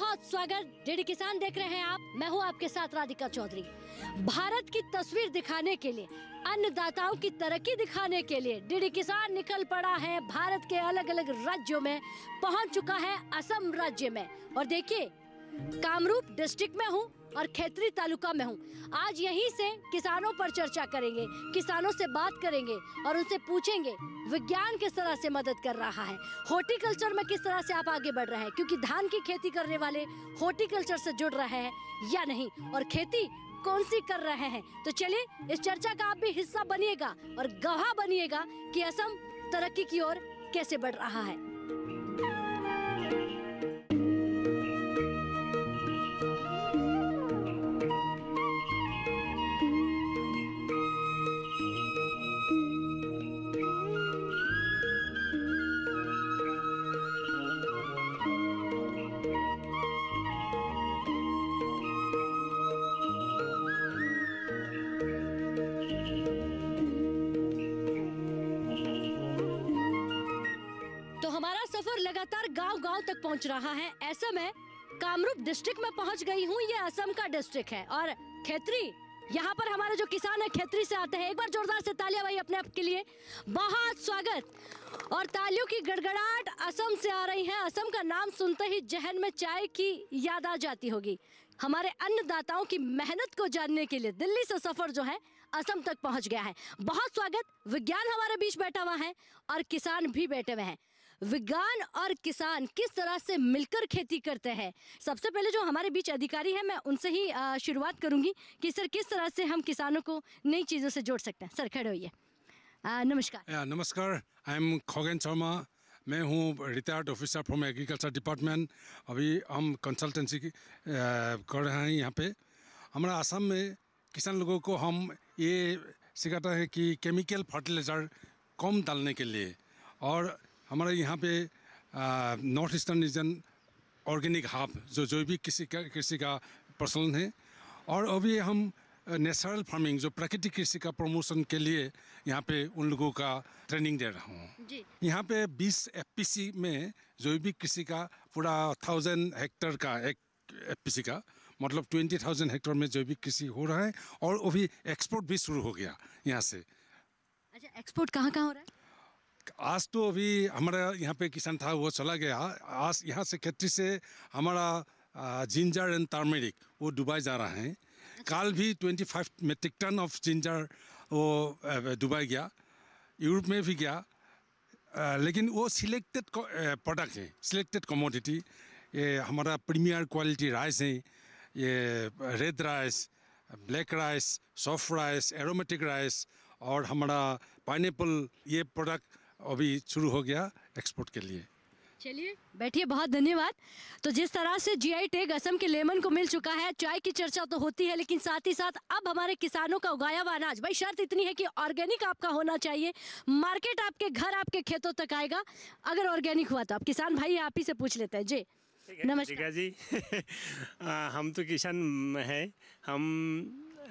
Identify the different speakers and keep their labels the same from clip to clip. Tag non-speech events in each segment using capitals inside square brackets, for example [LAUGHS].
Speaker 1: बहुत स्वागत डेडी किसान देख रहे हैं आप। मैं हूँ आपके साथ राधिका चौधरी। भारत की तस्वीर दिखाने के लिए, अन्नदाताओं की तरक्की दिखाने के लिए डीडी किसान निकल पड़ा है। भारत के अलग अलग राज्यों में पहुँच चुका है असम राज्य में। और देखिए कामरूप डिस्ट्रिक्ट में हूँ और खेतरी तालुका में हूँ। आज यहीं से किसानों पर चर्चा करेंगे, किसानों से बात करेंगे और उनसे पूछेंगे, विज्ञान किस तरह से मदद कर रहा है, हॉर्टिकल्चर में किस तरह से आप आगे बढ़ रहे हैं, क्योंकि धान की खेती करने वाले हॉर्टिकल्चर से जुड़ रहे हैं या नहीं, और खेती कौन सी कर रहे हैं? तो चलिए, इस चर्चा का आप भी हिस्सा बनिएगा और गवाह बनिएगा कि असम तरक्की की ओर कैसे बढ़ रहा है। लगातार गांव-गांव तक पहुँच रहा है। ऐसा में कामरूप डिस्ट्रिक्ट में पहुँच गई हूँ। ये असम का डिस्ट्रिक्ट है। और खेतरी, यहाँ पर हमारे जो किसान है, खेतरी से आते हैं। एक बार जोरदार से तालियाँ भाई अपने आप के लिए। बहुत स्वागत। और तालियों की गड़गड़ाहट असम से आ रही है। असम का नाम सुनते ही जहन में चाय की याद आ जाती होगी। हमारे अन्नदाताओं की मेहनत को जानने के लिए दिल्ली से सफ़र जो है, असम तक पहुँच गया है। बहुत स्वागत। विज्ञान हमारे बीच बैठा हुआ है और किसान भी बैठे हुए हैं। विज्ञान और किसान किस तरह से मिलकर खेती करते हैं? सबसे पहले जो हमारे बीच अधिकारी हैं, मैं उनसे ही शुरुआत करूँगी कि सर, किस तरह से हम किसानों को नई चीज़ों से जोड़ सकते हैं? सर, खड़े होइए। नमस्कार।
Speaker 2: नमस्कार। आई एम खगेन शर्मा मैं हूँ retired officer from agriculture department अभी हम कंसल्टेंसी कर रहे हैं यहाँ पे। हमारा असम में किसान लोगों को हम ये सिखाता है कि केमिकल फर्टिलाइज़र कम डालने के लिए और हमारे यहाँ पे नॉर्थ ईस्टर्न रीजन ऑर्गेनिक हाफ़ जो जैविक कृषि का कृषि का प्रचलन है और अभी हम नेचुरल फ़ार्मिंग जो प्राकृतिक कृषि का प्रमोशन के लिए यहाँ पे उन लोगों का ट्रेनिंग दे रहा हूँ। यहाँ पे 20 एफपीसी में जैविक कृषि का पूरा थाउज़ेंड हेक्टर का एक एफपीसी का मतलब ट्वेंटी थाउज़ेंड हेक्टर में जैविक कृषि हो रहा है और अभी एक्सपोर्ट भी शुरू हो गया यहाँ से।
Speaker 1: अच्छा एक्सपोर्ट कहाँ कहाँ हो रहा है?
Speaker 2: आज तो अभी हमारा यहाँ पे किसान था वो चला गया। आज यहाँ से खेती से हमारा जिंजर एंड टर्मेरिक वो दुबई जा रहा है। कल भी 25 मेट्रिक टन ऑफ़ जिंजर वो दुबई गया। यूरोप में भी गया। लेकिन वो सिलेक्टेड प्रोडक्ट है। सिलेक्टेड कमोडिटी ये हमारा प्रीमियर क्वालिटी राइस है। ये red rice black rice soft rice aromatic rice और हमारा पाइनएप्पल ये प्रोडक्ट अभी शुरू हो गया एक्सपोर्ट के लिए।
Speaker 1: चलिए बैठिए बहुत धन्यवाद। तो जिस तरह से जीआई टैग असम के लेमन को मिल चुका है चाय की चर्चा तो होती है लेकिन साथ ही साथ अब हमारे किसानों का उगाया हुआ अनाज भाई शर्त इतनी है कि ऑर्गेनिक आपका होना चाहिए। मार्केट आपके घर आपके खेतों तक आएगा। अगर ऑर्गेनिक हुआ तो आप किसान भाई आप ही से पूछ लेते हैं। जी नमस्कार।
Speaker 3: जी। [LAUGHS] आ, हम तो किसान हैं। हम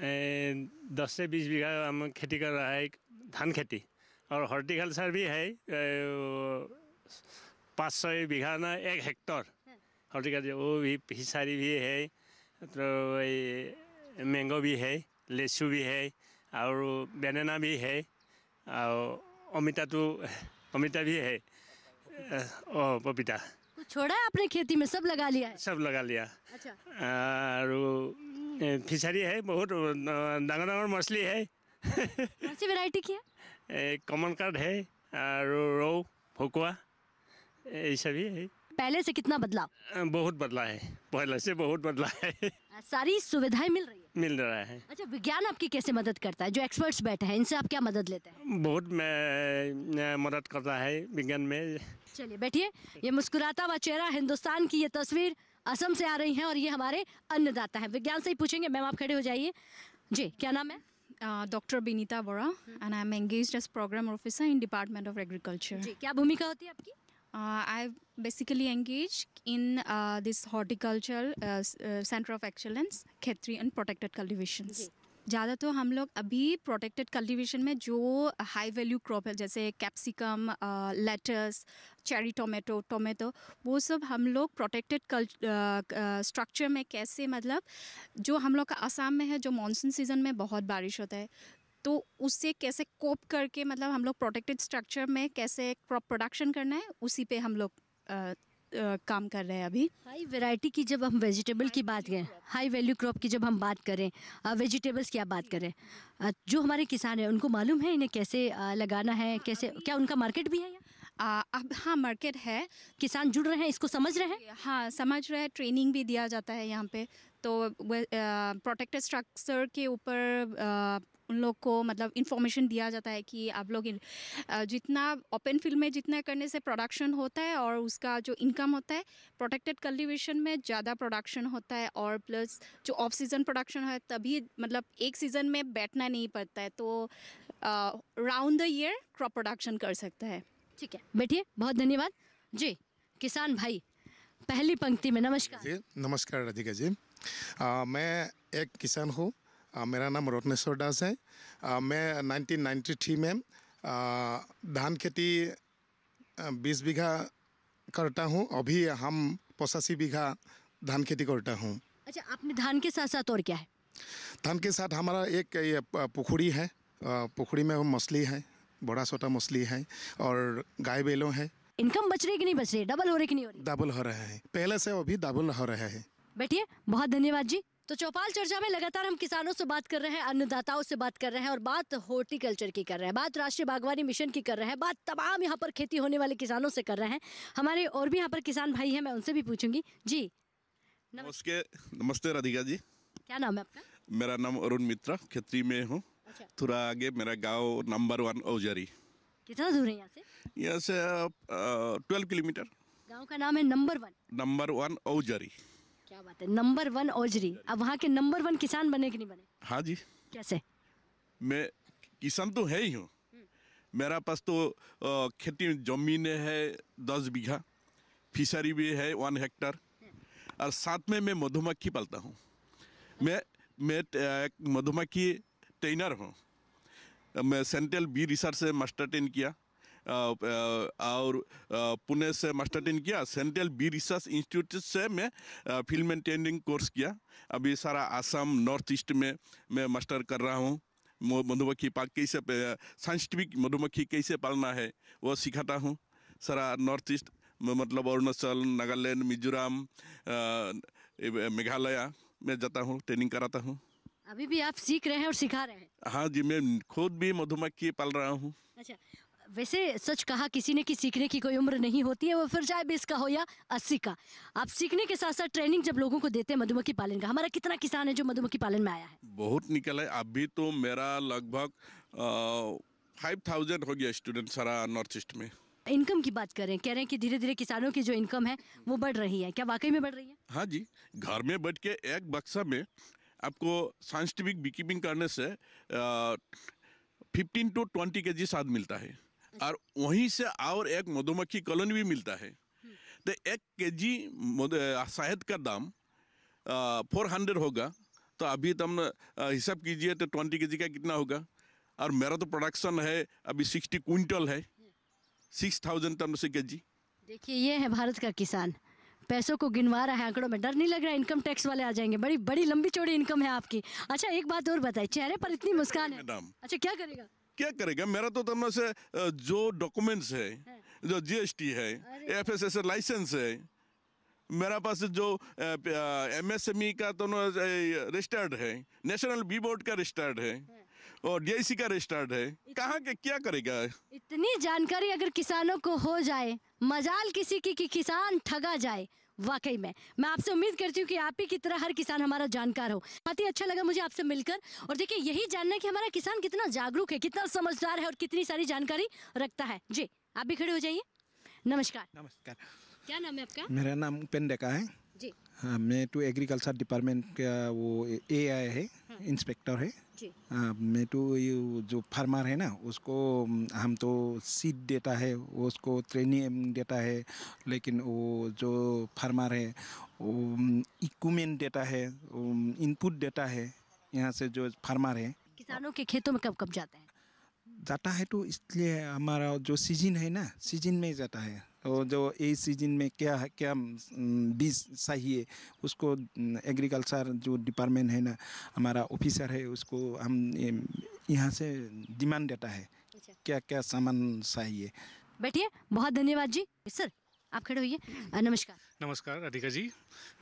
Speaker 3: ए, दस से बीस बीघा हम खेती कर रहा है धान खेती। और हॉर्टिकल्चर भी है पाँच सौ बीघा ना एक हेक्टर। हाँ। हॉर्टिकल्चर वो भी फिशारी भी है तो मैंगो भी है लेसु भी है और बेनेना भी है और अमिता तो अमिता भी है ओ पपीता।
Speaker 1: तो छोड़ा है आपने खेती में सब लगा लिया है?
Speaker 3: सब लगा लिया।
Speaker 1: अच्छा।
Speaker 3: और फिशरी है बहुत डांगर डांगर मछली है।
Speaker 1: कौन सी वैरायटी की है?
Speaker 3: कमन कार्ड है रौ भकुआ ये सभी है
Speaker 1: पहले से कितना बदलाव
Speaker 3: अ, बहुत बदला है पहले से बहुत बदला है।
Speaker 1: सारी सुविधाएँ मिल रही है?
Speaker 3: मिल रहा है।
Speaker 1: अच्छा विज्ञान आपकी कैसे मदद करता है? जो एक्सपर्ट्स बैठे हैं इनसे आप क्या मदद लेते हैं?
Speaker 3: बहुत में मदद करता है विज्ञान में।
Speaker 1: चलिए बैठिए। ये मुस्कुराता हुआ चेहरा हिंदुस्तान की ये तस्वीर असम से आ रही है और ये हमारे अन्नदाता है। विज्ञान से ही पूछेंगे मैम आप खड़े हो जाइए। जी क्या नाम है?
Speaker 4: uh, Dr. Binita Bora, and I'm engaged as program officer in Department of Agriculture.
Speaker 1: जी क्या भूमिका होती है आपकी
Speaker 4: Uh, I've basically engaged in uh, this horticulture uh, s- uh, center of ज़्यादा तो हम लोग अभी प्रोटेक्टेड कल्टीवेशन में जो हाई वैल्यू क्रॉप है, जैसे capsicum lettuce cherry tomato tomato वो सब हम लोग प्रोटेक्टेड स्ट्रक्चर में कैसे मतलब जो हम लोग का आसाम में है, जो मानसून सीज़न में बहुत बारिश होता है तो उससे कैसे कोप करके मतलब हम लोग प्रोटेक्टेड स्ट्रक्चर में कैसे क्रॉप प्रोडक्शन करना है, उसी पे हम लोग काम कर रहे हैं अभी।
Speaker 1: हाई वैरायटी की जब हम वेजिटेबल की बात करें हाई वैल्यू क्रॉप की जब हम बात करें वेजिटेबल्स की आप बात करें जो हमारे किसान हैं उनको मालूम है इन्हें कैसे लगाना है कैसे क्या उनका मार्केट भी है
Speaker 4: आ, अब हाँ मार्केट है।
Speaker 1: किसान जुड़ रहे हैं इसको समझ रहे हैं?
Speaker 4: हाँ समझ रहे हैं ट्रेनिंग भी दिया जाता है यहाँ पे। तो प्रोटेक्टेड स्ट्रक्चर के ऊपर उन लोग को मतलब इन्फॉर्मेशन दिया जाता है कि आप लोग जितना ओपन फ़ील्ड में जितना करने से प्रोडक्शन होता है और उसका जो इनकम होता है प्रोटेक्टेड कल्टिवेशन में ज़्यादा प्रोडक्शन होता है और प्लस जो ऑफ़ सीज़न प्रोडक्शन है तभी मतलब एक सीज़न में बैठना नहीं पड़ता है तो round the year crop production कर सकता है।
Speaker 1: ठीक है। बैठिए बहुत धन्यवाद। जी किसान भाई पहली पंक्ति में नमस्कार।
Speaker 5: जी नमस्कार राधिका जी। आ, मैं एक किसान हूँ आ, मेरा नाम रत्नेश्वर दास है। आ, मैं 1993 में आ, धान खेती बीस बीघा करता हूँ। अभी हम पचासी बीघा धान खेती करता हूँ।
Speaker 1: अच्छा आपने धान के साथ साथ और क्या है?
Speaker 5: धान के साथ हमारा एक ये प- है। आ, पुखुरी में मछली है बड़ा छोटा मछली है और गाय बैलों है।
Speaker 1: इनकम बच रही कि नहीं बच रही डबल हो रही कि नहीं हो रही?
Speaker 5: डबल हो रहा है। पहले से अभी डबल हो रहा है।
Speaker 1: बैठिए बहुत धन्यवाद जी। तो चौपाल चर्चा में लगातार हम किसानों से बात कर रहे हैं अन्नदाताओं से बात कर रहे हैं और बात हॉर्टिकल्चर की कर रहे हैं बात राष्ट्रीय बागवानी मिशन की कर रहे हैं बात तमाम यहाँ पर खेती होने वाले किसानों से कर रहे हैं। हमारे और भी यहाँ पर किसान भाई हैं मैं उनसे भी पूछूँगी। जी
Speaker 6: नमस्ते। नमस्ते राधिका जी।
Speaker 1: क्या नाम है आपका?
Speaker 6: मेरा नाम अरुण मित्रा खेतरी में हूँ।
Speaker 1: अच्छा।
Speaker 6: थोड़ा आगे मेरा गाँव नंबर वन औजारी।
Speaker 1: कितना दूर है यहाँ से?
Speaker 6: यहाँ से ट्वेल्व किलोमीटर।
Speaker 1: गाँव का नाम है number one.
Speaker 6: Number one Aujari.
Speaker 1: क्या बात है? Number one Aujari. अब वहाँ के नंबर वन किसान बने कि नहीं बने?
Speaker 6: हाँ जी।
Speaker 1: कैसे?
Speaker 6: मैं किसान तो है ही हूँ। मेरा पास तो खेती ज़मीन है दस बीघा। फिशरी भी है वन हेक्टर और साथ में मैं मधुमक्खी पालता हूँ। मैं मैं एक मधुमक्खी ट्रेनर हूँ। मैं सेंट्रल बी रिसर्च से मास्टर ट्रेन किया। और पुणे से मास्टर टेन किया सेंट्रल बी रिसर्च इंस्टीट्यूट से मैं फ़ील्ड मेंटेनिंग कोर्स किया। अभी सारा आसाम नॉर्थ ईस्ट में मैं मास्टर कर रहा हूँ। मधुमक्खी पाल कैसे साइंटिफिक मधुमक्खी कैसे पालना है वो सिखाता हूँ। सारा नॉर्थ ईस्ट मतलब अरुणाचल नागालैंड मिजोरम मेघालय में जाता हूँ ट्रेनिंग कराता हूँ।
Speaker 1: अभी भी आप सीख रहे हैं और सिखा रहे हैं?
Speaker 6: हाँ जी मैं खुद भी मधुमक्खी पाल रहा हूँ।
Speaker 1: अच्छा वैसे सच कहा किसी ने कि सीखने की कोई उम्र नहीं होती है वो फिर चाहे बीस का हो या अस्सी का। आप सीखने के साथ साथ ट्रेनिंग जब लोगों को देते हैं मधुमक्खी पालन का हमारा कितना किसान है जो मधुमक्खी पालन में आया है?
Speaker 6: बहुत निकल है। अभी तो मेरा लगभग फाइव थाउज़ेंड हो गया स्टूडेंट सारा नॉर्थ ईस्ट में।
Speaker 1: इनकम की बात करें कह रहे हैं कि धीरे धीरे किसानों की जो इनकम है वो बढ़ रही है। क्या वाकई में बढ़ रही है?
Speaker 6: हाँ जी घर में बैठ के एक बक्सा में आपको साइंटिफिक बीकीपिंग करने से फिफ्टीन टू ट्वेंटी के जी साथ मिलता है। और वहीं से और एक मधुमक्खी कॉलोनी भी मिलता है। तो एक के जी शहद का दाम फोर हंड्रेड होगा। तो अभी तुम अ, हिसाब कीजिए तो ट्वेंटी के जी का कितना होगा? और मेरा तो प्रोडक्शन है अभी सिक्सटी क्विंटल है। सिक्स थाउज़ेंड टन से के जी
Speaker 1: देखिए ये है भारत का किसान। पैसों को गिनवा रहा है आंकड़ों में डर नहीं लग रहा है इनकम टैक्स वाले आ जाएँगे। बड़ी बड़ी लंबी चौड़ी इनकम है आपकी। अच्छा एक बात और बताइए चेहरे पर इतनी मुस्कान है। अच्छा क्या करेगा?
Speaker 6: क्या करेगा? मेरा तो तुम से जो डॉक्यूमेंट्स है जो जीएसटी है एफ़ एस एस लाइसेंस है मेरा पास जो एम एस एम ई का तो रजिस्टर्ड है नेशनल बी बोर्ड का रजिस्टर्ड है और डीआईसी का रजिस्टर्ड है। कहाँ के क्या करेगा?
Speaker 1: इतनी जानकारी अगर किसानों को हो जाए मजाल किसी की कि किसान ठगा जाए वाकई में। मैं आपसे उम्मीद करती हूँ कि आप ही की तरह हर किसान हमारा जानकार हो। बहुत ही अच्छा लगा मुझे आपसे मिलकर। और देखिए यही जानना है कि हमारा किसान कितना जागरूक है कितना समझदार है और कितनी सारी जानकारी रखता है। जी आप भी खड़े हो जाइए। नमस्कार।
Speaker 7: नमस्कार।
Speaker 1: क्या नाम है आपका?
Speaker 7: मेरा नाम उपेंद्र का है हाँ। मैं तो एग्रीकल्चर डिपार्टमेंट का वो ए आई है इंस्पेक्टर है।
Speaker 1: जी।
Speaker 7: हाँ, मैं तो ये जो फार्मर है ना उसको हम तो सीड देता है उसको ट्रेनिंग देता है लेकिन वो जो फार्मर है वो इक्विपमेंट देता है इनपुट देता है यहाँ से जो फार्मर है।
Speaker 1: किसानों के खेतों में कब कब जाते हैं?
Speaker 7: जाता है तो इसलिए हमारा जो सीज़न है ना सीज़न में जाता है। और जो ए सीज़न में क्या है क्या बीज चाहिए उसको एग्रीकल्चर जो डिपार्टमेंट है ना हमारा ऑफिसर है उसको हम यहाँ से डिमांड देता है
Speaker 1: अच्छा।
Speaker 7: क्या क्या सामान चाहिए
Speaker 1: बैठिए बहुत धन्यवाद जी। सर आप खड़े होइए। नमस्कार।
Speaker 8: नमस्कार राधिका जी।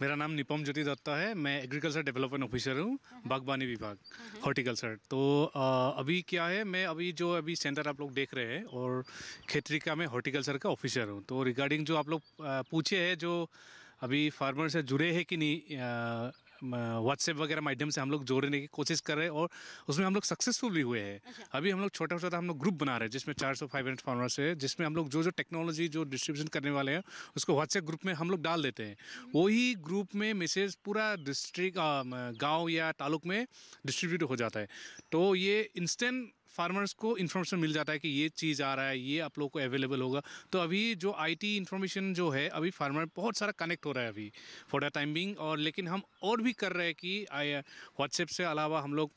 Speaker 8: मेरा नाम निपम ज्योति दत्ता है। मैं एग्रीकल्चर डेवलपमेंट ऑफिसर हूँ बागबानी विभाग हॉर्टिकल्चर तो आ, अभी क्या है मैं अभी जो अभी सेंटर आप लोग देख रहे हैं और खेती का मैं हॉर्टिकल्चर का ऑफिसर हूँ। तो रिगार्डिंग जो आप लोग पूछे हैं जो अभी फार्मर से जुड़े हैं कि नहीं व्हाट्सएप वगैरह माध्यम से हम लोग जोड़ने की कोशिश कर रहे हैं और उसमें हम लोग सक्सेसफुल भी हुए हैं। अच्छा। अभी हम लोग छोटा छोटा हम लोग ग्रुप बना रहे हैं जिसमें 400 फाइव हंड्रेड फार्मर्स है जिसमें हम लोग जो जो टेक्नोलॉजी जो डिस्ट्रीब्यूशन करने वाले हैं उसको व्हाट्सएप ग्रुप में हम लोग डाल देते हैं। वही ग्रुप में मैसेज पूरा डिस्ट्रिक्ट गाँव या तालुक में डिस्ट्रीब्यूट हो जाता है। तो ये इंस्टेंट फार्मर्स को इन्फॉर्मेशन मिल जाता है कि ये चीज़ आ रहा है ये आप लोग को अवेलेबल होगा। तो अभी जो आईटी इन्फॉर्मेशन जो है अभी फार्मर बहुत सारा कनेक्ट हो रहा है अभी फॉर द टाइम बिंग और लेकिन हम और भी कर रहे हैं कि व्हाट्सएप से अलावा हम लोग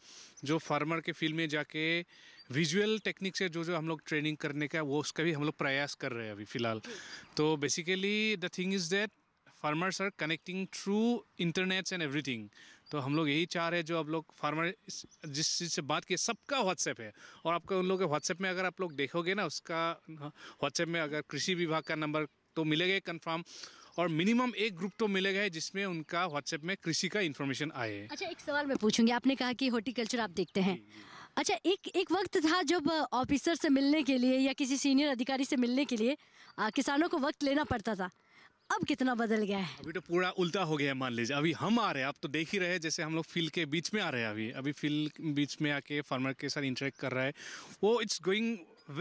Speaker 8: जो फार्मर के फ़ील्ड में जाके विजुअल टेक्निक से जो जो हम लोग ट्रेनिंग करने का वो उसका भी हम लोग प्रयास कर रहे हैं अभी फ़िलहाल। तो basically the thing is that farmers are connecting through internets and everything तो हम लोग यही चाह रहे हैं जो आप लोग फार्मर जिस चीज़ से बात की सबका व्हाट्सएप है। और आपका उन लोगों के व्हाट्सएप में अगर आप लोग देखोगे ना उसका व्हाट्सएप में अगर कृषि विभाग का नंबर तो मिलेगा कन्फर्म और मिनिमम एक ग्रुप तो मिलेगा है जिसमें उनका व्हाट्सएप में कृषि का इन्फॉर्मेशन आए।
Speaker 1: अच्छा एक सवाल मैं पूछूँगी आपने कहा कि हॉर्टिकल्चर आप देखते हैं। अच्छा एक एक वक्त था जब ऑफिसर से मिलने के लिए या किसी सीनियर अधिकारी से मिलने के लिए आ, किसानों को वक्त लेना पड़ता था। अब कितना बदल गया है?
Speaker 8: अभी तो पूरा उल्टा हो गया है, मान लीजिए। अभी हम आ रहे हैं, आप तो देख ही रहे हैं, जैसे हम लोग फ़ील्ड के बीच में आ रहे हैं अभी। अभी फ़ील्ड बीच में आके फार्मर के साथ इंटरेक्ट कर रहा है। वो it's going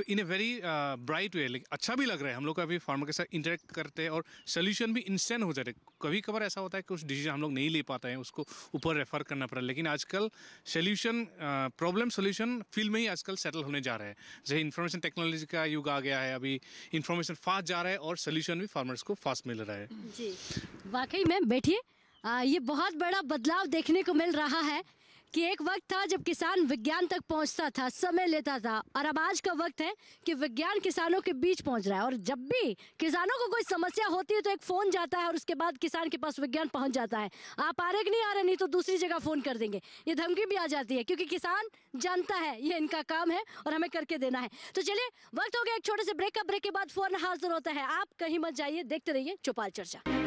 Speaker 8: in a very bright way लेकिन अच्छा भी लग रहा है। हम लोग का अभी फार्मर के साथ इंटरेक्ट करते हैं और सोल्यूशन भी इंस्टेंट हो जाते हैं। कभी कभार ऐसा होता है कि उस डिसीज़न हम लोग नहीं ले पाते हैं, उसको ऊपर रेफर करना पड़ा लेकिन आजकल सोल्यूशन प्रॉब्लम सोल्यूशन फ़ील्ड में ही आजकल सेटल होने जा रहा है। जैसे इन्फॉर्मेशन टेक्नोलॉजी का युग आ गया है, अभी इन्फॉर्मेशन फास्ट जा रहा है और सोल्यूशन भी फार्मर्स को फास्ट मिल रहा है।
Speaker 1: जी। वाकई में, बैठिए। ये बहुत बड़ा बदलाव देखने को मिल रहा है। कि एक वक्त था जब किसान विज्ञान तक पहुँचता था, समय लेता था और अब आज का वक्त है कि विज्ञान किसानों के बीच पहुँच रहा है और जब भी किसानों को कोई समस्या होती है तो एक फ़ोन जाता है और उसके बाद किसान के पास विज्ञान पहुँच जाता है। आप आ रहे कि नहीं आ रहे, नहीं तो दूसरी जगह फ़ोन कर देंगे। ये धमकी भी आ जाती है क्योंकि किसान जानता है ये इनका काम है और हमें करके देना है। तो चलिए, वक्त हो गया एक छोटे से ब्रेक का। ब्रेक के बाद फ़ोन हाजिर होता है। आप कहीं मत जाइए, देखते रहिए चौपाल चर्चा।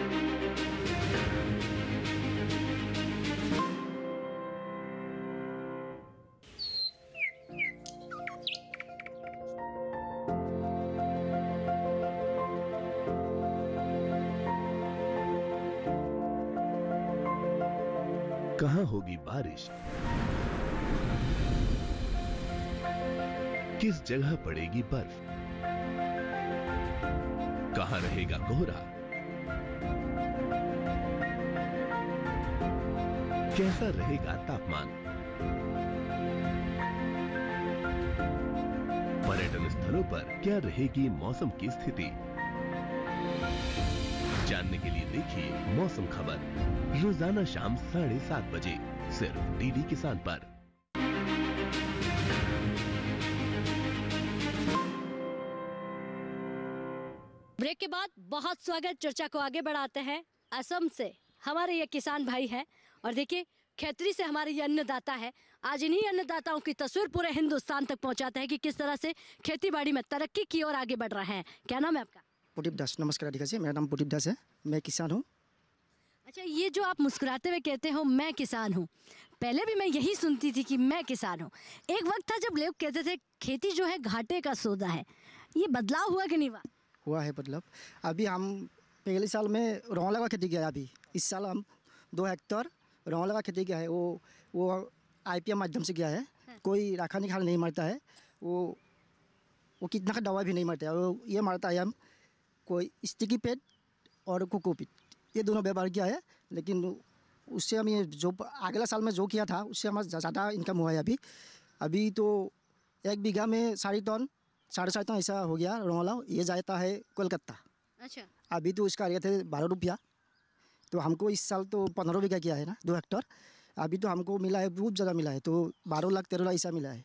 Speaker 9: कहाँ होगी बारिश? किस जगह पड़ेगी बर्फ़? कहाँ रहेगा कोहरा? कैसा रहेगा तापमान? पर्यटन स्थलों पर क्या रहेगी मौसम की स्थिति? देखिए मौसम खबर। रोज़ाना शाम साढ़े सात बजे, सिर्फ़ डीडी किसान पर।
Speaker 1: ब्रेक के बाद बहुत स्वागत, चर्चा को आगे बढ़ाते हैं असम से। हमारे ये किसान भाई हैं और देखिए, खेतरी से हमारे ये अन्नदाता है। आज इन्हीं अन्नदाताओं की तस्वीर पूरे हिंदुस्तान तक पहुंचाते हैं कि किस तरह से खेती बाड़ी में तरक्की की ओर आगे बढ़ रहे हैं। क्या नाम है आपका?
Speaker 10: पुटीप दास नमस्कार राधिका जी मेरा नाम पुटीप दास है मैं किसान हूँ।
Speaker 1: अच्छा ये जो आप मुस्कुराते हुए कहते हो मैं किसान हूँ पहले भी मैं यही सुनती थी कि मैं किसान हूँ। एक वक्त था जब लोग कहते थे खेती जो है घाटे का सौदा है ये बदलाव हुआ कि नहीं हुआ?
Speaker 10: हुआ है मतलब अभी हम पहले साल में रौला का खेती किया है अभी इस साल हम दो हेक्टर रौला का खेती किया है वो वो आई पी माध्यम से किया है कोई रासायनिक खाद नहीं मरता है वो वो कितना का दवा भी नहीं मरता है वो ये मारता है हम कोई स्टिकी पेट और कोकोपिट ये दोनों व्यवहार किया है लेकिन उससे हम ये जो अगला साल में जो किया था उससे हमारा ज़्यादा इनकम हुआ है अभी। अभी तो एक बीघा में साढ़े टन साढ़े साढ़े टन ऐसा हो गया रौला ये जाता है कोलकाता।
Speaker 1: अच्छा।
Speaker 10: अभी तो इसका रेट है बारह रुपया। तो हमको इस साल तो पंद्रह बीघा किया है ना दो हेक्टर अभी तो हमको मिला है बहुत ज़्यादा मिला है। तो बारह लाख तेरह लाख ऐसा मिला है।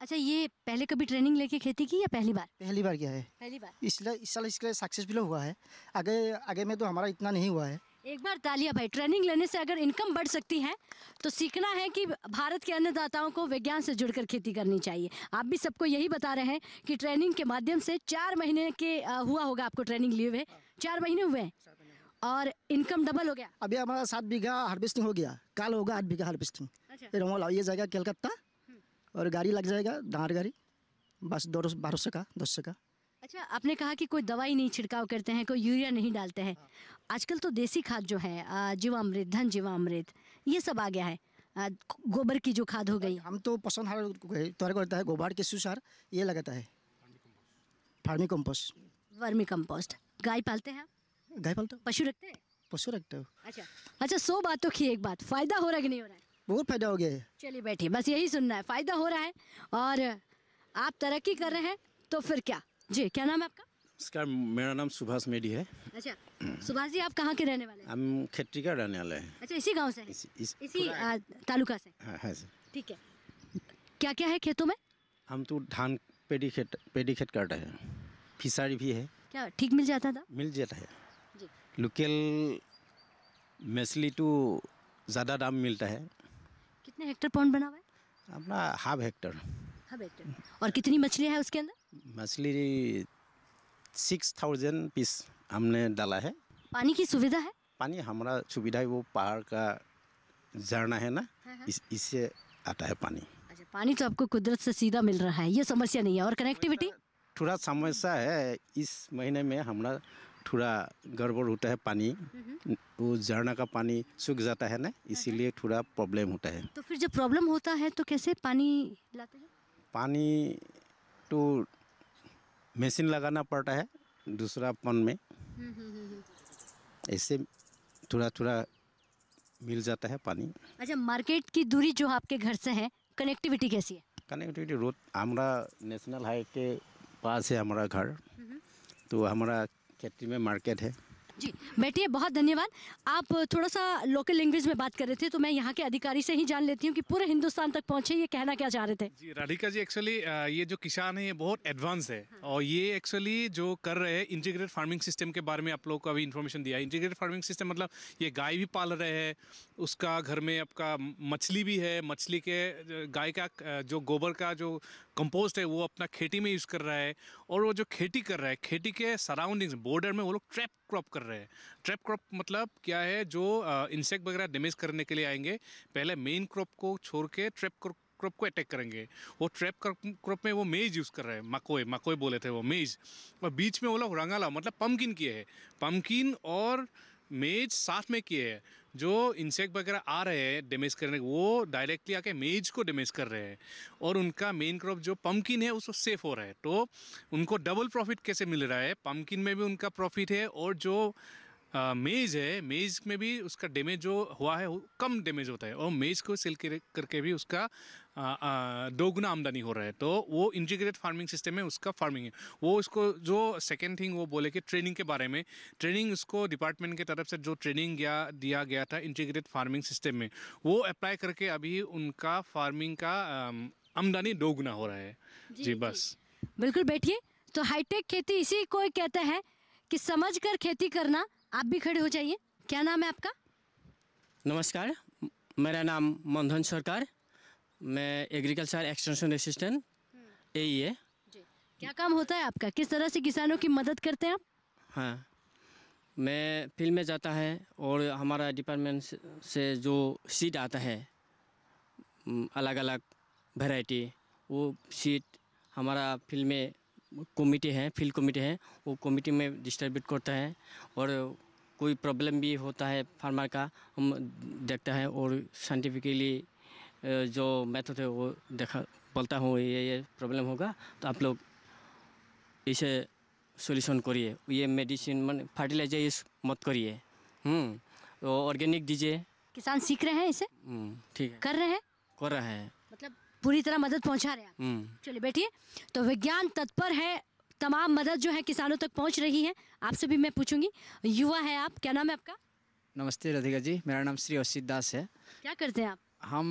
Speaker 1: अच्छा ये पहले कभी ट्रेनिंग लेके खेती की या पहली बार?
Speaker 10: पहली बार किया है।
Speaker 1: पहली बार।
Speaker 10: इसलिए इस साल इसके सक्सेसफुल हुआ है। आगे आगे में तो हमारा इतना नहीं हुआ है।
Speaker 1: एक बार तालिया भाई ट्रेनिंग लेने से अगर इनकम बढ़ सकती है तो सीखना है कि भारत के अन्नदाताओं को विज्ञान से जुड़कर खेती करनी चाहिए। आप भी सबको यही बता रहे हैं कि ट्रेनिंग के माध्यम से चार महीने के हुआ होगा आपको ट्रेनिंग लिए हुए। चार महीने हुए हैं और इनकम डबल हो गया।
Speaker 10: अभी हमारा सात बीघा हार्वेस्टिंग हो गया। कल होगा आठ बीघा हार्वेस्टिंग
Speaker 1: अच्छा।
Speaker 10: ये जाएगा कलकत्ता। और गाड़ी लग जाएगा डांर गाड़ी। बस दो बारह सौ का दस सौ का।
Speaker 1: अच्छा आपने कहा कि कोई दवाई नहीं छिड़काव करते हैं कोई यूरिया नहीं डालते हैं। आजकल तो देसी खाद जो है जीवामृत धन जीवामृत ये सब आ गया है। गोबर की जो खाद हो गई।
Speaker 10: हम तो पसंद हार करता है गोबर के सुसार ये लगाता है। फार्मी कंपोस्ट।
Speaker 1: Vermi compost. गाय पालते हैं?
Speaker 10: गाय पालता
Speaker 1: पशु रखते हैं?
Speaker 10: पशु रखते हो।
Speaker 1: अच्छा अच्छा सो बातों की एक बात फ़ायदा हो रहा है कि नहीं हो रहा है?
Speaker 10: बहुत फ़ायदा हो गया है।
Speaker 1: चलिए बैठिए बस यही सुनना है फ़ायदा हो रहा है और आप तरक्की कर रहे हैं तो फिर क्या? जी क्या नाम है आपका?
Speaker 11: नमस्कार मेरा नाम सुभाष मेडी है।
Speaker 1: अच्छा सुभाष जी आप कहाँ के रहने वाले हैं?
Speaker 11: हम खेती का रहने वाले हैं।
Speaker 1: अच्छा इसी गाँव से हैं?
Speaker 11: इस, इस
Speaker 1: इसी आ, तालुका से?
Speaker 11: हाँ हाँ सर
Speaker 1: ठीक है। क्या क्या है खेतों में?
Speaker 11: हम तो धान पेड़ी खेत पेड़ी खेत करते हैं। फिसारी भी है।
Speaker 1: क्या ठीक मिल जाता था?
Speaker 11: मिल जाता है।
Speaker 1: जी।
Speaker 11: लोकल मछली तो ज़्यादा दाम मिलता है।
Speaker 1: कितने हेक्टर पौंड बना हुआ है?
Speaker 11: अपना हाफ़ हेक्टर
Speaker 1: हाँ हेक्टर और कितनी मछली है उसके अंदर?
Speaker 11: मछली सिक्स थाउज़ेंड पीस हमने डाला है।
Speaker 1: पानी की सुविधा है?
Speaker 11: पानी हमारा सुविधा है वो पहाड़ का झरना है ना
Speaker 1: हाँ, हाँ।
Speaker 11: इस इससे आता है पानी।
Speaker 1: अच्छा पानी तो आपको कुदरत से सीधा मिल रहा है ये समस्या नहीं है। और कनेक्टिविटी
Speaker 11: थोड़ा समस्या है इस महीने में हमारा थोड़ा गड़बड़ होता है पानी। वो झरना का पानी सूख जाता है ना इसीलिए थोड़ा प्रॉब्लम होता है।
Speaker 1: तो फिर जब प्रॉब्लम होता है तो कैसे पानी लाते हैं?
Speaker 11: पानी तो मशीन लगाना पड़ता है दूसरा पन में। ऐसे थोड़ा थोड़ा मिल जाता है पानी।
Speaker 1: अच्छा मार्केट की दूरी जो आपके घर से है कनेक्टिविटी कैसी है?
Speaker 11: कनेक्टिविटी रोड हमारा नेशनल हाईवे के पास है हमारा घर। तो हमारा खेती में मार्केट है।
Speaker 1: जी बैठिए बहुत धन्यवाद। आप थोड़ा सा लोकल लैंग्वेज में बात कर रहे थे तो मैं यहाँ के अधिकारी से ही जान लेती हूँ कि पूरे हिंदुस्तान तक पहुँचे ये कहना क्या चाह रहे थे?
Speaker 8: जी राधिका जी एक्चुअली ये जो किसान है ये बहुत एडवांस है। हाँ। और ये एक्चुअली जो कर रहे हैं इंटीग्रेटेड फ़ार्मिंग सिस्टम के बारे में आप लोगों को अभी इन्फॉर्मेशन दिया इंटीग्रेटेड फ़ार्मिंग सिस्टम मतलब ये गाय भी पाल रहे हैं उसका घर में आपका मछली भी है मछली के गाय का जो गोबर का जो कंपोस्ट है, वो अपना खेती में यूज़ कर रहा है और वो जो खेती कर रहा है, खेती के सराउंडिंग्स बॉर्डर में वो लोग ट्रैप क्रॉप कर रहे हैं। ट्रैप क्रॉप मतलब क्या है, जो इंसेक्ट वगैरह डैमेज करने के लिए आएँगे, पहले मेन क्रॉप को छोड़ के ट्रैप क्रॉप को अटैक करेंगे। वो ट्रैप क्रॉप में वो मेज यूज़ कर रहे हैं मकोए मकोए बोले थे वो मेज और बीच में वो लोग रंगाला मतलब पम्पकिन किए हैं। पम्पकिन और मेज साथ में किए हैं। जो इंसेक्ट वगैरह आ रहे हैं डैमेज करने, वो डायरेक्टली आके मेज को डैमेज कर रहे हैं और उनका मेन क्रॉप जो पम्पकिन है, उसको सेफ़ हो रहा है। तो उनको डबल प्रॉफिट कैसे मिल रहा है? पम्पकिन में भी उनका प्रॉफिट है और जो मेज है मेज में भी उसका डैमेज जो हुआ है वो कम डैमेज होता है और मेज को सेल करके भी उसका दोगुना आमदनी हो रहा है। तो वो इंटीग्रेटेड फ़ार्मिंग सिस्टम में उसका फ़ार्मिंग है। वो उसको जो सेकेंड थिंग वो बोले कि ट्रेनिंग के बारे में ट्रेनिंग उसको डिपार्टमेंट की तरफ़ से जो ट्रेनिंग या दिया गया था इंटीग्रेटेड फ़ार्मिंग सिस्टम में वो अप्लाई करके अभी उनका फ़ार्मिंग का आमदनी दोगुना हो रहा है। जी, जी बस।
Speaker 1: बिल्कुल बैठिए। तो हाईटेक खेती इसी को कहते हैं कि समझ कर खेती करना आप भी खड़े हो जाइए। क्या नाम है आपका?
Speaker 12: नमस्कार मेरा नाम मंधन सरकार। मैं एग्रीकल्चर एक्सटेंशन असिस्टेंट यही है
Speaker 1: क्या काम होता है आपका? किस तरह से किसानों की मदद करते हैं आप?
Speaker 12: हाँ। मैं फ़ील्ड में जाता है और हमारा डिपार्टमेंट से- से जो सीट आता है अलग अलग वैरायटी वो सीट हमारा फ़ील्ड में कमेटी है फ़ील्ड कमेटी है वो कमेटी में डिस्ट्रीब्यूट करता है और कोई प्रॉब्लम भी होता है फार्मर का हम देखते हैं और साइंटिफिकली जो मेथड है वो देखा बोलता हूँ ये ये प्रॉब्लम होगा तो आप लोग इसे सॉल्यूशन करिए। ये मेडिसिन मान फर्टिलाइज़र यूज़ मत करिए। हम्म तो ऑर्गेनिक दीजिए।
Speaker 1: किसान सीख रहे हैं इसे?
Speaker 12: हम्म, ठीक है।
Speaker 1: कर रहे हैं?
Speaker 12: कर रहे हैं।
Speaker 1: मतलब पूरी तरह मदद पहुँचा रहे हैं।
Speaker 12: हम्म।
Speaker 1: चलिए बैठिए। तो विज्ञान तत्पर है तमाम मदद जो है किसानों तक पहुँच रही है। आपसे भी मैं पूछूँगी। युवा है आप क्या नाम है आपका?
Speaker 13: नमस्ते राधिका जी मेरा नाम श्री असित दास है।
Speaker 1: क्या करते हैं आप?
Speaker 13: हम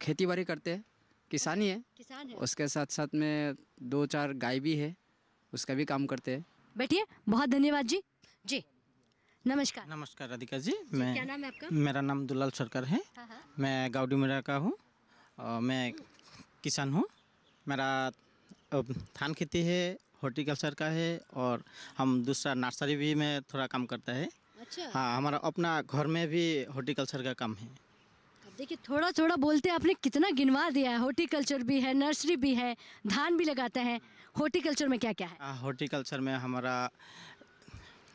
Speaker 13: खेती बाड़ी करते हैं। किसानी है
Speaker 1: किसान है।
Speaker 13: उसके साथ साथ में दो चार गाय भी है उसका भी काम करते हैं।
Speaker 1: बैठिए। बहुत धन्यवाद जी। जी नमस्कार।
Speaker 14: नमस्कार राधिका जी
Speaker 1: जी,
Speaker 14: मैं
Speaker 1: क्या नाम है आपका?
Speaker 14: मेरा नाम दुलाल सरकार है।
Speaker 1: हाँ, हाँ।
Speaker 14: मैं गाउडी मेरा का हूँ। मैं किसान हूँ। मेरा धान खेती है हॉर्टिकल्चर का है और हम दूसरा नर्सरी भी में थोड़ा काम करता है।
Speaker 1: अच्छा।
Speaker 14: हाँ हमारा अपना घर में भी हॉर्टिकल्चर का काम है।
Speaker 1: देखिए थोड़ा थोड़ा बोलते हैं आपने कितना गिनवा दिया है। हॉर्टिकल्चर भी है नर्सरी भी है धान भी लगाते हैं। हॉर्टिकल्चर में क्या क्या है?
Speaker 14: हाँ, हॉर्टिकल्चर में हमारा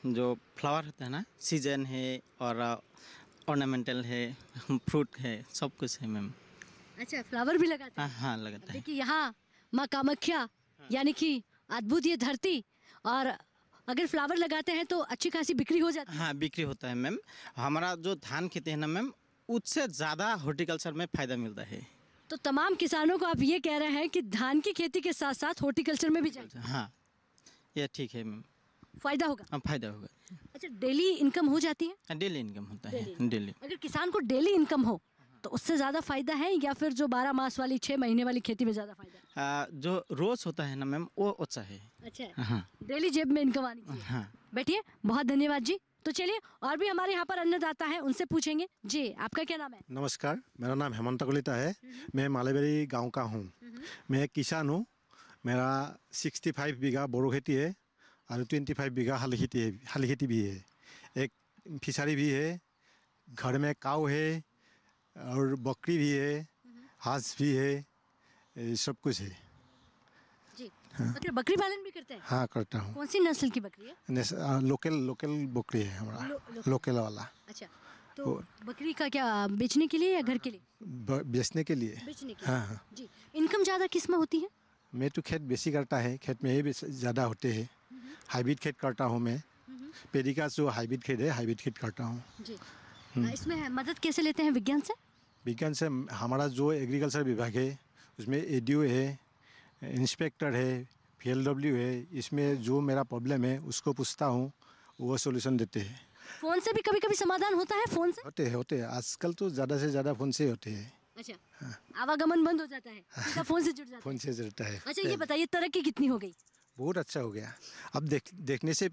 Speaker 14: जो फ्लावर होता है ना सीज़न है और ऑर्नामेंटल है [LAUGHS] फ्रूट है सब कुछ है मैम।
Speaker 1: अच्छा फ्लावर भी लगाते
Speaker 14: हाँ?
Speaker 1: हैं
Speaker 14: हाँ लगता है।
Speaker 1: देखिए यहाँ माँ कामाख्या यानी कि अद्भुत ये धरती और अगर फ्लावर लगाते हैं तो अच्छी खासी बिक्री हो जाती है।
Speaker 14: हाँ बिक्री होता है मैम हमारा जो धान खेती है ना मैम उससे ज़्यादा हॉर्टिकल्चर में फ़ायदा मिलता है।
Speaker 1: तो तमाम किसानों को आप ये कह रहे हैं कि धान की खेती के साथ साथ हॉर्टिकल्चर में भी जाइए
Speaker 14: हाँ। ये ठीक है मैम
Speaker 1: फ़ायदा होगा?
Speaker 14: हाँ फ़ायदा होगा।
Speaker 1: अच्छा डेली इनकम हो जाती है?
Speaker 14: हाँ, डेली इनकम होता है डेली
Speaker 1: अगर किसान को डेली इनकम हो तो उससे ज़्यादा फ़ायदा है या फिर जो बारह मास वाली छः महीने वाली खेती में ज़्यादा फ़ायदा है?
Speaker 14: आ, जो रोज होता है ना मैम वो अच्छा है।
Speaker 1: अच्छा।
Speaker 14: हाँ।
Speaker 1: डेली जेब में इनकम आनी चाहिए।
Speaker 14: हाँ।
Speaker 1: बैठिए बहुत धन्यवाद जी। तो चलिए और भी हमारे यहाँ पर अन्नदाता है उनसे पूछेंगे। जी आपका क्या नाम है?
Speaker 15: नमस्कार मेरा नाम हेमंत कलिता है। मैं मालेबेरी गाँव का हूँ। मैं एक किसान हूँ। मेरा सिक्सटी फाइव बीघा बोरो खेती है और ट्वेंटी फाइव बीघा हाली खेती है हाली खेती भी है। एक फिशरी भी है घर में काऊ है और बकरी भी है हाथ भी है ये सब कुछ है।
Speaker 1: जी बकरी बकरी पालन भी करते हैं?
Speaker 15: हाँ करता हूँ।
Speaker 1: कौन सी नस्ल की बकरी है?
Speaker 15: लोकल लोकल बकरी है हमारा
Speaker 1: लो- लोकल।
Speaker 15: लोकल वाला।
Speaker 1: अच्छा तो बकरी का क्या बेचने के लिए या घर के लिए?
Speaker 15: बेचने के लिए।
Speaker 1: बेचने के
Speaker 15: हाँ
Speaker 1: लिए।
Speaker 15: हाँ
Speaker 1: जी इनकम ज़्यादा किसमें होती है?
Speaker 15: मैं तो खेत बेसी करता है खेत में ही ज़्यादा होते हैं। हाइब्रिड खेत करता हूँ मैं। पेड़ी का जो हाइब्रिड खेत है हाइब्रिड खेत करता हूँ।
Speaker 1: जी।
Speaker 15: हम्म।
Speaker 1: इसमें है, मदद कैसे लेते हैं विज्ञान से?
Speaker 15: विज्ञान से हमारा जो एग्रीकल्चर विभाग है उसमें एडीओ है इंस्पेक्टर है पीएलडब्ल्यू है इसमें जो मेरा प्रॉब्लम है उसको पूछता हूँ वो सोल्यूशन देते हैं।
Speaker 1: फ़ोन से भी कभी कभी समाधान होता है फ़ोन से?
Speaker 15: होते हैं होते हैं। आजकल तो ज़्यादा से ज़्यादा फ़ोन से होते हैं।
Speaker 1: अच्छा आवागमन बंद हो जाता है फ़ोन से जुड़ जाता है।
Speaker 15: फ़ोन से जुड़ता है।
Speaker 1: अच्छा ये बताइए तरक्की कितनी हो गई?
Speaker 15: बहुत अच्छा हो गया। अब देख देखने से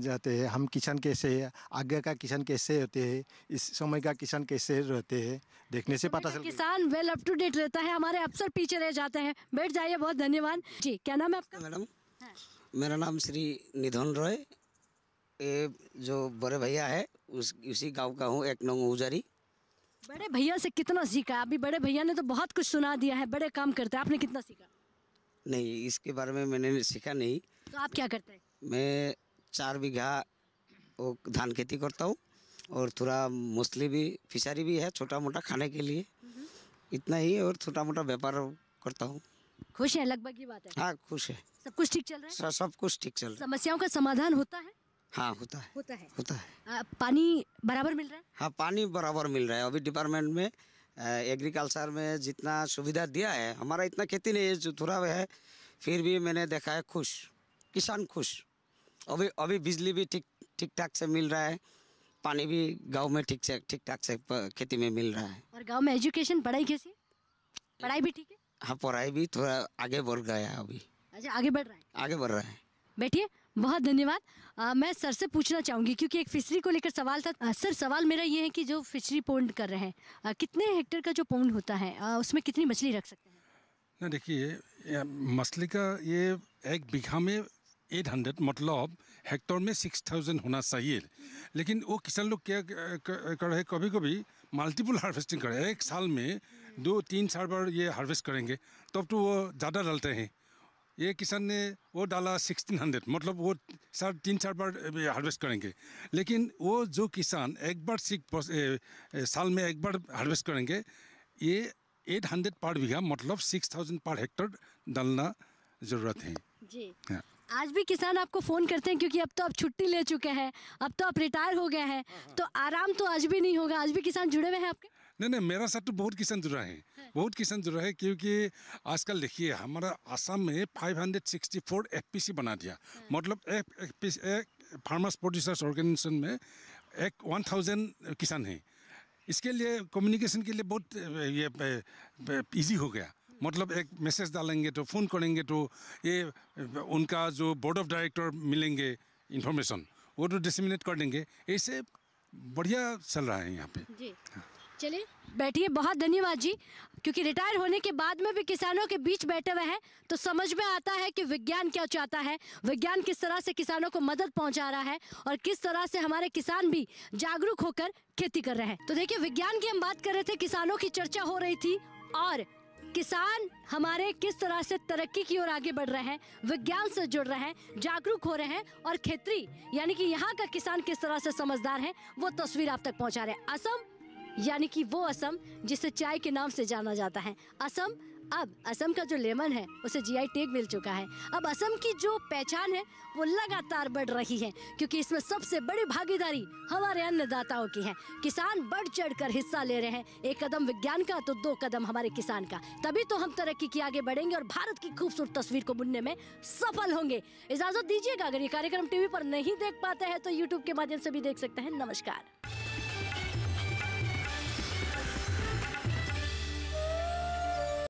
Speaker 15: जाते हैं हम किसान कैसे हैं आगे का किसान कैसे होते हैं इस समय का किसान कैसे रहते हैं देखने से पता चल
Speaker 1: किसान वेल अप टू डेट रहता है हमारे अफसर पीछे रह जाते हैं। बैठ जाइए बहुत धन्यवाद। जी क्या नाम है आपका?
Speaker 16: मैडम। मेरा नाम श्री निधन रॉय। ये जो बड़े भैया है उस उसी गाँव का हूँ एक नंग उजारी।
Speaker 1: बड़े भैया से कितना सीखा अभी बड़े भैया ने तो बहुत कुछ सुना दिया है बड़े काम करते हैं। आपने कितना सीखा?
Speaker 16: नहीं इसके बारे में मैंने सीखा नहीं।
Speaker 1: तो आप क्या करते हैं?
Speaker 16: मैं चार बीघा वो धान खेती करता हूँ और थोड़ा मछली भी फिशरी भी है छोटा मोटा खाने के लिए। इतना ही और छोटा मोटा व्यापार करता हूँ।
Speaker 1: खुश है लगभग ये बात है?
Speaker 16: हाँ खुश है।
Speaker 1: सब कुछ ठीक चल रहा है?
Speaker 16: सब कुछ ठीक चल रहा है।
Speaker 1: समस्याओं का समाधान होता है?
Speaker 16: हाँ होता है।
Speaker 1: होता है।
Speaker 16: होता है।
Speaker 1: आ, पानी बराबर मिल रहा है?
Speaker 16: हाँ पानी बराबर मिल रहा है। अभी डिपार्टमेंट में एग्रीकल्चर में जितना सुविधा दिया है हमारा इतना खेती नहीं है जो थोड़ा है फिर भी मैंने देखा है खुश किसान खुश। अभी अभी बिजली भी ठीक ठीक ठाक से मिल रहा है पानी भी गाँव में ठीक से ठीक ठाक से खेती में मिल रहा है।
Speaker 1: और गाँव में एजुकेशन पढ़ाई कैसी पढ़ाई भी ठीक है?
Speaker 16: हाँ पढ़ाई भी थोड़ा आगे बढ़ गया है अभी।
Speaker 1: अच्छा आगे बढ़ रहा है।
Speaker 16: आगे बढ़ रहा है।
Speaker 1: बैठिए। बहुत धन्यवाद। मैं सर से पूछना चाहूँगी क्योंकि एक फिशरी को लेकर सवाल था। आ, सर सवाल मेरा ये है कि जो फिशरी पोन्ड कर रहे हैं आ, कितने हेक्टेयर का जो पोन्ड होता है आ, उसमें कितनी मछली रख सकते हैं?
Speaker 2: ना देखिए मछली का ये एक बीघा में एट हंड्रेड मतलब हेक्टर में सिक्स थाउज़ेंड होना चाहिए। लेकिन वो किसान लोग क्या कर रहे कभी कभी मल्टीपल हार्वेस्टिंग कर रहे हैं। एक साल में दो तीन चार बार ये हार्वेस्ट करेंगे तब तो वो ज़्यादा डालते हैं। ये किसान ने वो डाला सिक्सटीन हंड्रेड मतलब वो चार तीन चार बार हार्वेस्ट करेंगे। लेकिन वो जो किसान एक बार ए, साल में एक बार हार्वेस्ट करेंगे ये एट हंड्रेड पर बीघा मतलब सिक्स थाउज़ेंड पर हेक्टर डालना ज़रूरत है।
Speaker 1: जी।
Speaker 2: हाँ।
Speaker 1: आज भी किसान आपको फ़ोन करते हैं क्योंकि अब तो आप छुट्टी ले चुके हैं अब तो आप रिटायर हो गए हैं। तो आराम तो आज भी नहीं होगा आज भी किसान जुड़े हुए हैं आपके?
Speaker 2: नहीं नहीं मेरा साथ तो बहुत किसान जुड़ा है। बहुत किसान जुड़ा है क्योंकि आजकल देखिए हमारा आसाम में 564 एफपीसी बना दिया। मतलब एक, एक, एक फार्मर्स प्रोड्यूसर्स ऑर्गेनाइजेशन में एक वन थाउज़ेंड किसान हैं। इसके लिए कम्युनिकेशन के लिए बहुत ये इजी हो गया। मतलब एक मैसेज डालेंगे तो फ़ोन करेंगे तो ये उनका जो बोर्ड ऑफ़ डायरेक्टर मिलेंगे इन्फॉर्मेशन वो तो डिसमिनेट कर देंगे। ऐसे बढ़िया चल रहा है यहाँ पे।
Speaker 1: जी। चलिए, बैठिए। बहुत धन्यवाद जी। क्योंकि रिटायर होने के बाद में भी किसानों के बीच बैठे हुए हैं तो समझ में आता है कि विज्ञान क्या चाहता है, विज्ञान किस तरह से किसानों को मदद पहुँचा रहा है और किस तरह से हमारे किसान भी जागरूक होकर खेती कर रहे हैं। तो देखिए, विज्ञान की हम बात कर रहे थे, किसानों की चर्चा हो रही थी और किसान हमारे किस तरह से तरक्की की ओर आगे बढ़ रहे हैं, विज्ञान से जुड़ रहे हैं, जागरूक हो रहे हैं और खेती, यानी कि यहाँ का किसान किस तरह से समझदार है, वो तस्वीर आप तक पहुँचा रहे हैं। असम यानी कि वो असम, जिसे चाय के नाम से जाना जाता है। असम, अब असम का जो लेमन है, उसे जीआई टैग मिल चुका है। अब असम की जो पहचान है, वो लगातार बढ़ रही है, क्योंकि इसमें सबसे बड़ी भागीदारी हमारे अन्नदाताओं की है। किसान बढ़ चढ़ कर हिस्सा ले रहे हैं। एक कदम विज्ञान का तो दो कदम हमारे किसान का। तभी तो हम तरक्की की आगे बढ़ेंगे और भारत की खूबसूरत तस्वीर को बुनने में सफल होंगे। इजाज़त दीजिएगा, अगर ये कार्यक्रम टीवी पर नहीं देख पाते हैं तो यूट्यूब के माध्यम से भी देख सकते हैं। नमस्कार।